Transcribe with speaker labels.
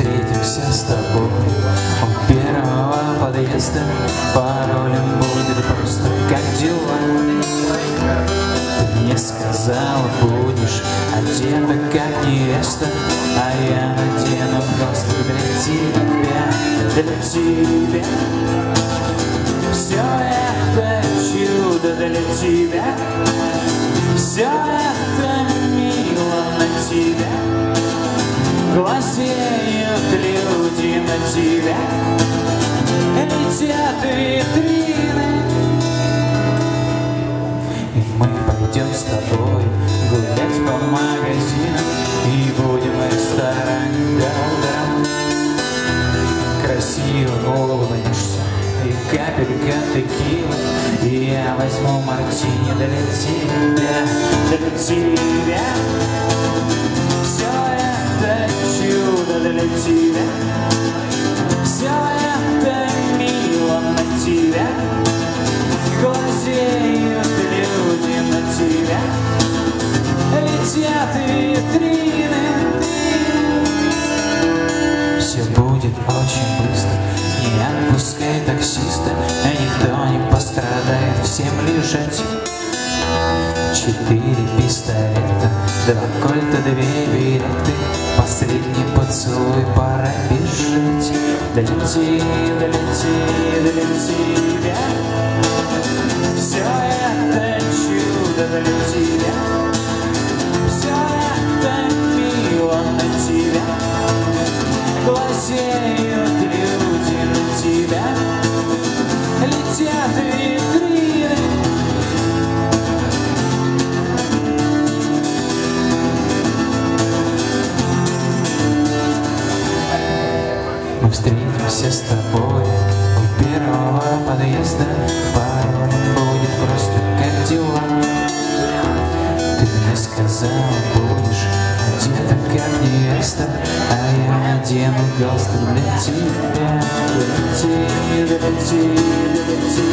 Speaker 1: Встретимся с тобой. У первого подъезда Паролем будет просто как дела. Ты мне сказала, будешь одета как невеста А я надену просто для тебя, для тебя. Все это чудо для тебя. Все это Глазеют люди на тебя. Летят витрины. И мы пойдем с тобой Гулять по магазинам И будем в ресторане. До утра Красиво улыбнешься И капелька текилы. И я возьму мартини для тебя. Для тебя тебя. Летят витрины Все будет очень быстро. Не отпускай таксиста Никто не пострадает. Всем лежать. Четыре пистолета Два кольта, две билеты. Последний поцелуй Пора бежать. Долети, долети, для тебя Мы встретимся с тобой у первого подъезда. Пароль будет просто как дела. Ты мне сказала, будешь одета как невеста А я надену галстук для тебя. Для тебя, для тебя, для тебя,